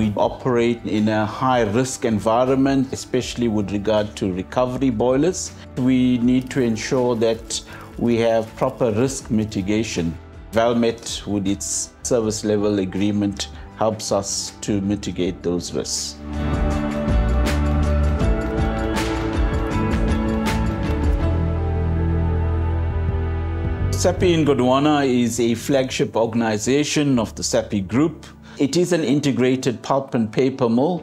We operate in a high risk environment, especially with regard to recovery boilers. We need to ensure that we have proper risk mitigation. Valmet, with its service level agreement, helps us to mitigate those risks. Sappi in Gondwana is a flagship organization of the Sappi Group. It is an integrated pulp and paper mill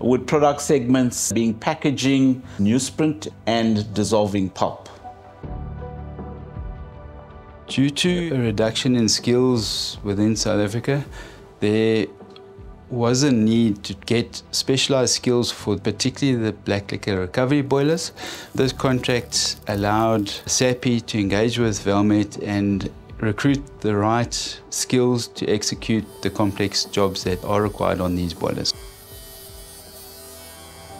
with product segments being packaging, newsprint, and dissolving pulp. Due to a reduction in skills within South Africa, there was a need to get specialized skills for particularly the black liquor recovery boilers. This contract allowed Sappi to engage with Valmet and recruit the right skills to execute the complex jobs that are required on these boilers.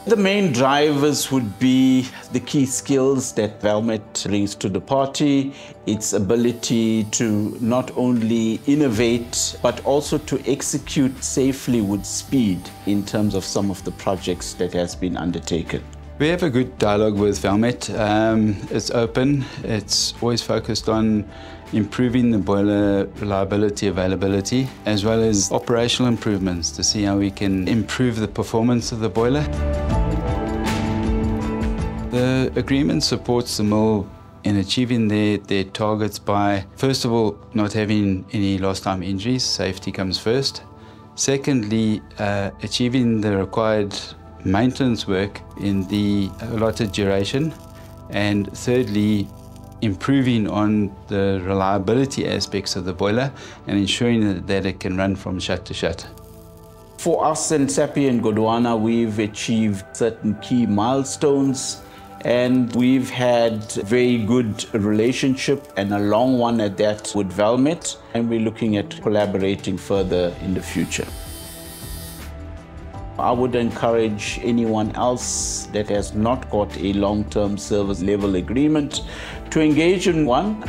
The main drivers would be the key skills that Valmet brings to the party, its ability to not only innovate, but also to execute safely with speed in terms of some of the projects that has been undertaken. We have a good dialogue with Valmet. Um, it's open. It's always focused on improving the boiler reliability, availability, as well as operational improvements to see how we can improve the performance of the boiler. The agreement supports the mill in achieving their, their targets by, first of all, not having any lost time injuries, safety comes first. Secondly, uh, achieving the required maintenance work in the allotted duration. And thirdly, improving on the reliability aspects of the boiler and ensuring that, it can run from shut to shut. For us in Sappi and Gondwana, we've achieved certain key milestones and we've had very good relationship and a long one at that with Valmet and we're looking at collaborating further in the future. I would encourage anyone else that has not got a long-term service level agreement to engage in one.